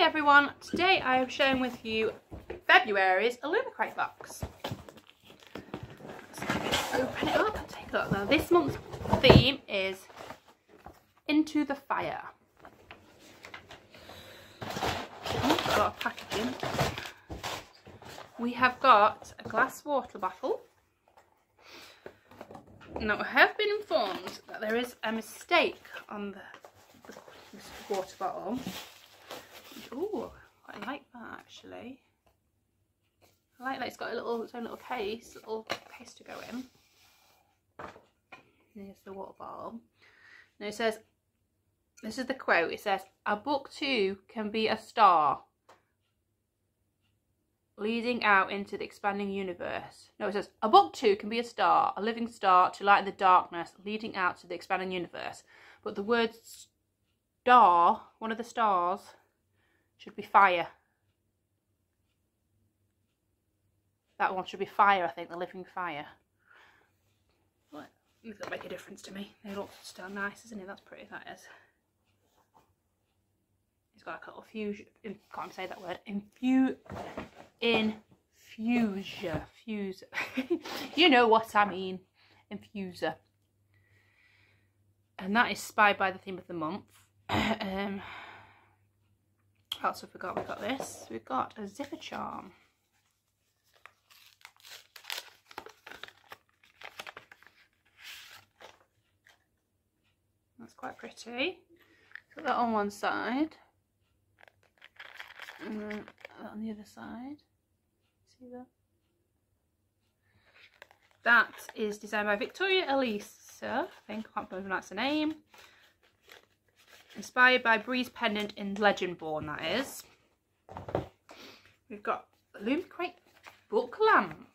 Hi everyone, today I am sharing with you February's Illumicrate box. Let's open it up and take a look. Now this month's theme is Into the Fire. A lot of packaging. We have got a glass water bottle. Now I have been informed that there is a mistake on the, the water bottle Oh, I like that actually. I like that it's got a little its own little case, little case to go in. Here's the water bottle. Now it says, this is the quote, it says, a book too can be a star leading out into the expanding universe. No, it says, a book too can be a star, a living star to light the darkness, leading out to the expanding universe. But the word star, one of the stars, should be fire. That one should be fire, I think, the living fire. What? Does that make a difference to me? It looks still nice, isn't it? That's pretty, that is. It's got like a little fusion, can't say that word, infuse, infuser, fuse, you know what I mean, infuser. And that is Inspired by the theme of the month. um, what else have we got? We've got this. We've got a zipper charm. That's quite pretty. Put that on one side. And then that on the other side. See that? That is designed by Victoria Elisa. I think I can't pronounce the name. Inspired by Bree's Pendant in Legendborn, that is. We've got Illumicrate Book Lamp.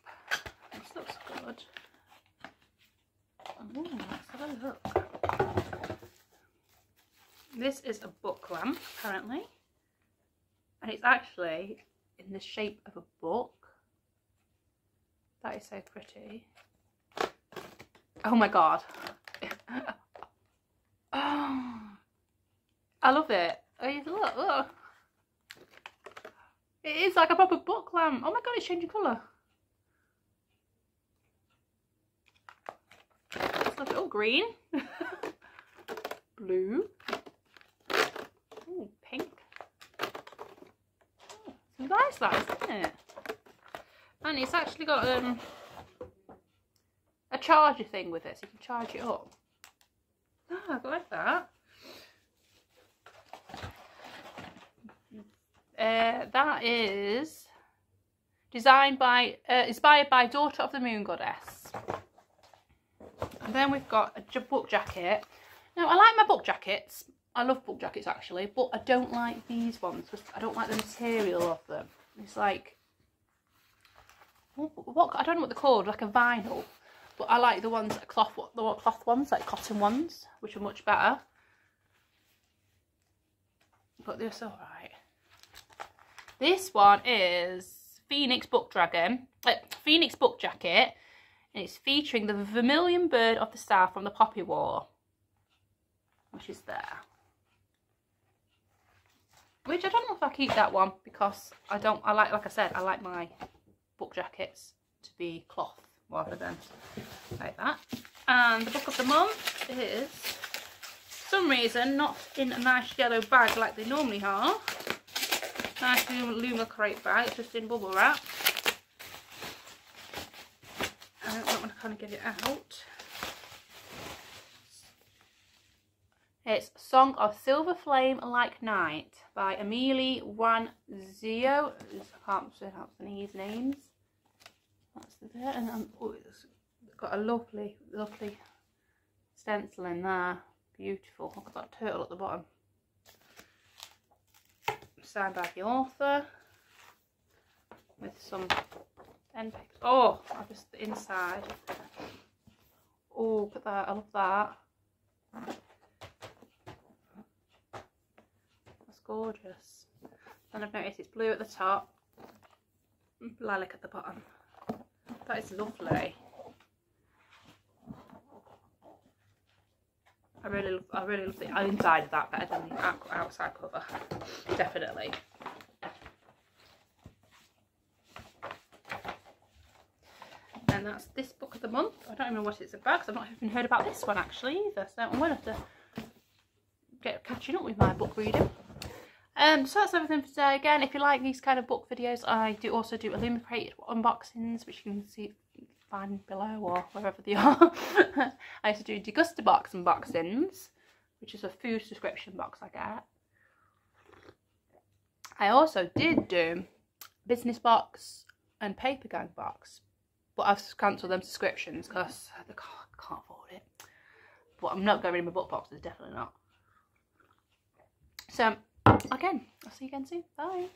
This looks good. Oh, let's have a look. This is a book lamp, apparently. And it's actually in the shape of a book. That is so pretty. Oh my god. oh. I love it. Oh, look, look. It is like a proper book lamp. Oh my god, it's changing colour. At green. Blue. Ooh, pink. Oh, nice that, isn't it? And it's actually got um a charger thing with it, so you can charge it up. Ah, I like that. Uh, that is designed by, uh, inspired by Daughter of the Moon Goddess. And then we've got a book jacket. Now, I like my book jackets. I love book jackets actually, but I don't like these ones I don't like the material of them. It's like, what, I don't know what they're called, like a vinyl. But I like the ones, cloth, the cloth ones, like cotton ones, which are much better. But they're so alright. This one is Phoenix Book Dragon, uh, Phoenix Book Jacket, and it's featuring the Vermilion Bird of the South from the Poppy War, which is there. Which I don't know if I keep that one because I don't, I like, like I said, I like my book jackets to be cloth rather than like that. And the book of the month is, some reason, not in a nice yellow bag like they normally are. Nice Illumicrate bag, it's just in bubble wrap. I don't want to kind of get it out. It's Song of Silver Flame Like Night by Amelie Wanzio. I can't pronounce his names. That's the bit. And um, oh, it's got a lovely, lovely stencil in there. Beautiful. Look at that turtle at the bottom signed by the author with some end papers. Oh, I just the inside. Oh, look at that. I love that. That's gorgeous. Then I've noticed it's blue at the top, and lilac at the bottom. That is lovely. I really love, I really love the inside of that better than the outside cover, definitely. And that's this book of the month. I don't even know what it's about because I've not even heard about this one actually either. So I'm going to have to get catching up with my book reading. Um, so that's everything for today. Again, if you like these kind of book videos, I do also do Illumicrate unboxings, which you can see find below or wherever they are. I used to do Degusta box unboxings, which is a food subscription box I get. I also did do business box and paper gang box, but I've cancelled them subscriptions because I can't afford it. But I'm not going in my book boxes, definitely not. So, again, I'll see you again soon. Bye.